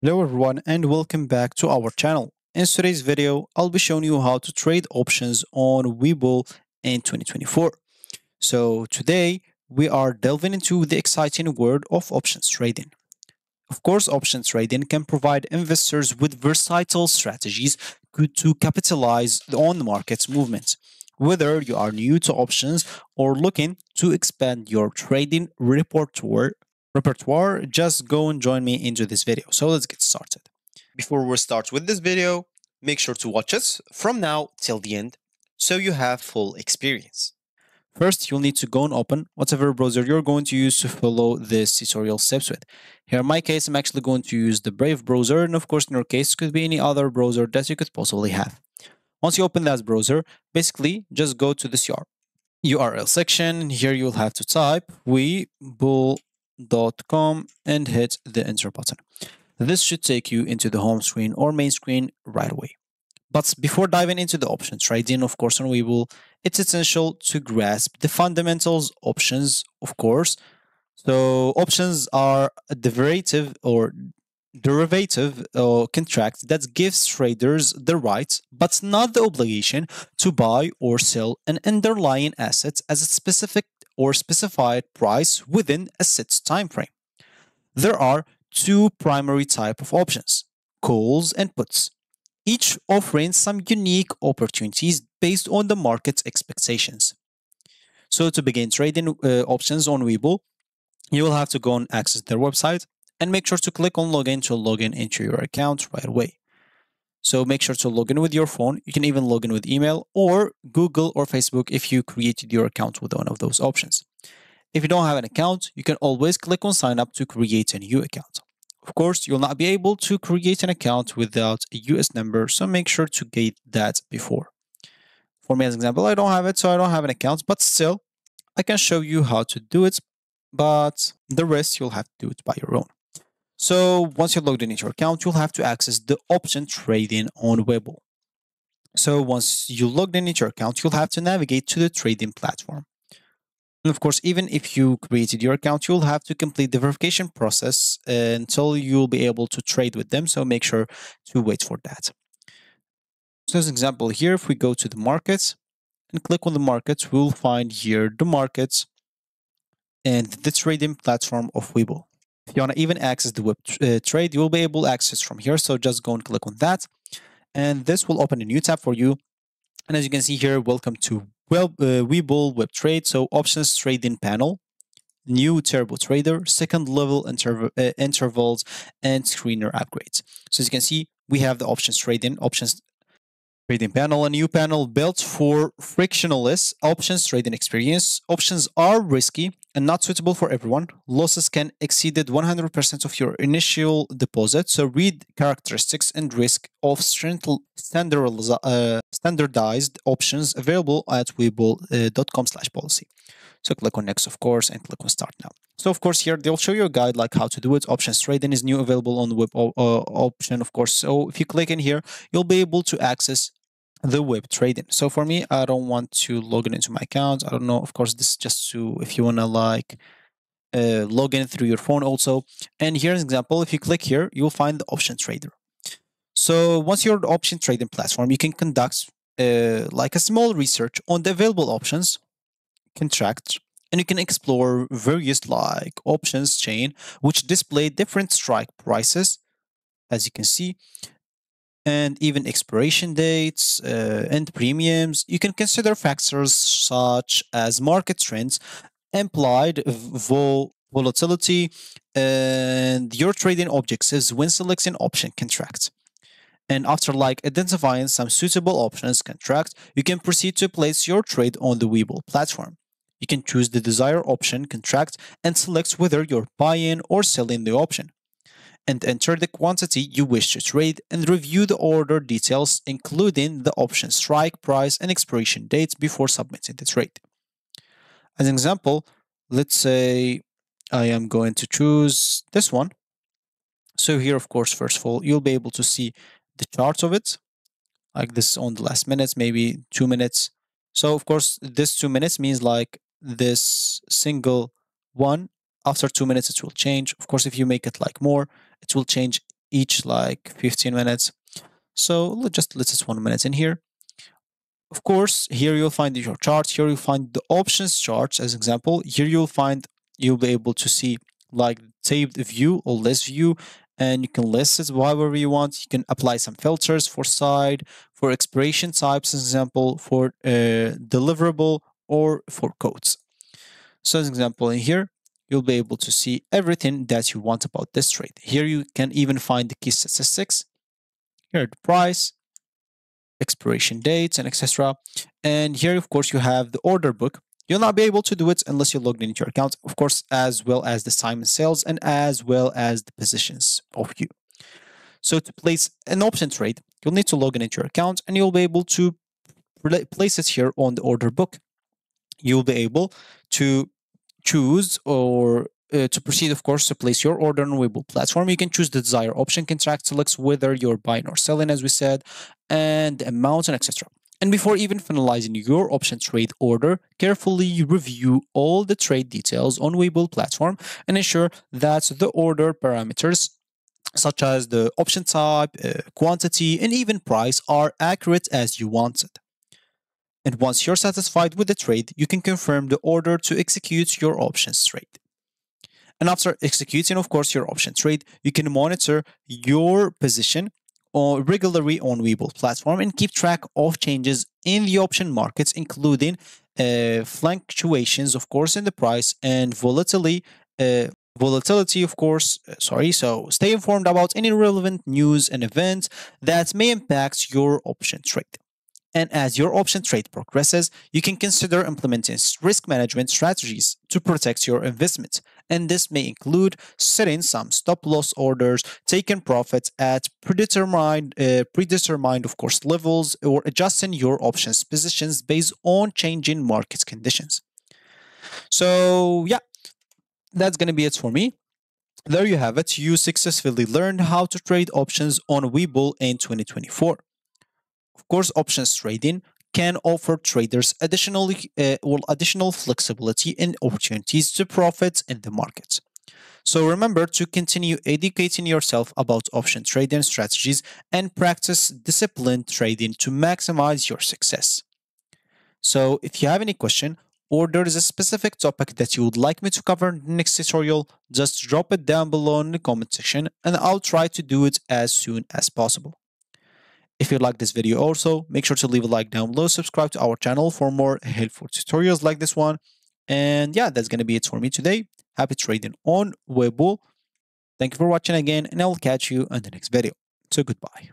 Hello everyone and welcome back to our channel. In today's video, I'll be showing you how to trade options on Webull in 2024. So today, we are delving into the exciting world of options trading. Of course, options trading can provide investors with versatile strategies good to capitalize on the market's movements. Whether you are new to options or looking to expand your trading repertoire, repertoire, just go and join me into this video. So let's get started. Before we start with this video, make sure to watch us from now till the end so you have full experience. First, you'll need to go and open whatever browser you're going to use to follow this tutorial steps with. Here in my case, I'm actually going to use the Brave browser, and of course, in your case, could be any other browser that you could possibly have. Once you open that browser, basically just go to this URL section. Here you'll have to type webull.com and hit the enter button. This should take you into the home screen or main screen right away. But before diving into the option trading, of course, on Webull, it's essential to grasp the fundamentals options, of course. So options are a derivative or derivative or contract that gives traders the right, but not the obligation, to buy or sell an underlying asset as a specific or specified price within a set time frame. There are two primary type of options, calls and puts each offering some unique opportunities based on the market's expectations. So to begin trading uh, options on Webull, you will have to go and access their website and make sure to click on login to log in into your account right away. So make sure to log in with your phone. You can even log in with email or Google or Facebook if you created your account with one of those options. If you don't have an account, you can always click on sign up to create a new account. Of course, you'll not be able to create an account without a US number, so make sure to get that before. For me, as an example, I don't have it, so I don't have an account, but still, I can show you how to do it, but the rest you'll have to do it by your own. So once you're logged in into your account, you'll have to access the option trading on Webull. So once you logged in into your account, you'll have to navigate to the trading platform. And of course, even if you created your account, you'll have to complete the verification process until you'll be able to trade with them. So make sure to wait for that. So as an example here, if we go to the markets and click on the markets, we'll find here the markets and the trading platform of Webull. If you want to even access the web uh, trade, you'll be able to access from here. So just go and click on that. And this will open a new tab for you. And as you can see here, welcome to well, uh, Webull Web Trade, so options trading panel, new turbo trader, second level interv uh, intervals, and screener upgrades. So as you can see, we have the options trading, options trading panel, a new panel built for frictionless options trading experience. Options are risky and not suitable for everyone. Losses can exceed 100% of your initial deposit. So read characteristics and risk of uh, standardized options available at webull.com slash policy. So click on next, of course, and click on start now. So of course here they'll show you a guide like how to do it. Options trading is new available on the web uh, option, of course. So if you click in here, you'll be able to access the web trading. So for me, I don't want to log in into my account. I don't know. Of course, this is just to if you want to like uh, log in through your phone also. And here's an example. If you click here, you'll find the option trader. So once you're the option trading platform, you can conduct uh, like a small research on the available options, contracts, and you can explore various like options chain, which display different strike prices, as you can see and even expiration dates uh, and premiums. You can consider factors such as market trends, implied vol volatility, and your trading objectives when selecting option contracts. And after like identifying some suitable options contract, you can proceed to place your trade on the Webull platform. You can choose the desired option contract and select whether you're buying or selling the option and enter the quantity you wish to trade and review the order details including the option strike price and expiration dates before submitting the trade. As an example, let's say I am going to choose this one. So here, of course, first of all, you'll be able to see the chart of it, like this on the last minutes, maybe two minutes. So of course, this two minutes means like this single one after two minutes it will change of course if you make it like more it will change each like 15 minutes. So let's just let's one minute in here. Of course, here you'll find your chart. Here you'll find the options charts as example. Here you'll find you'll be able to see like saved view or list view and you can list it however you want. You can apply some filters for side, for expiration types, as example, for uh, deliverable or for codes. So as example in here, you'll be able to see everything that you want about this trade. Here you can even find the key statistics. Here the price, expiration dates, and etc. And here, of course, you have the order book. You'll not be able to do it unless you're logged into your account, of course, as well as the time and sales and as well as the positions of you. So to place an option trade, you'll need to log in into your account and you'll be able to place it here on the order book. You'll be able to choose or uh, to proceed, of course, to place your order on Webull platform, you can choose the desired option contract, selects whether you're buying or selling, as we said, and the amount and etc. And before even finalizing your option trade order, carefully review all the trade details on Webull platform and ensure that the order parameters such as the option type, uh, quantity, and even price are accurate as you wanted. And once you're satisfied with the trade, you can confirm the order to execute your options trade. And after executing, of course, your option trade, you can monitor your position or regularly on Webull platform and keep track of changes in the option markets, including uh, fluctuations, of course, in the price and volatility. Uh, volatility, of course. Uh, sorry. So stay informed about any relevant news and events that may impact your option trade. And as your option trade progresses, you can consider implementing risk management strategies to protect your investment. And this may include setting some stop loss orders, taking profits at predetermined, uh, predetermined, of course, levels, or adjusting your options positions based on changing market conditions. So, yeah, that's going to be it for me. There you have it. You successfully learned how to trade options on Webull in 2024. Of course, options trading can offer traders additionally uh, well, additional flexibility and opportunities to profit in the market. So remember to continue educating yourself about option trading strategies and practice disciplined trading to maximize your success. So if you have any question or there is a specific topic that you would like me to cover in the next tutorial, just drop it down below in the comment section and I'll try to do it as soon as possible. If you like this video also, make sure to leave a like down below, subscribe to our channel for more helpful tutorials like this one. And yeah, that's going to be it for me today. Happy trading on Webull. Thank you for watching again, and I will catch you in the next video. So goodbye.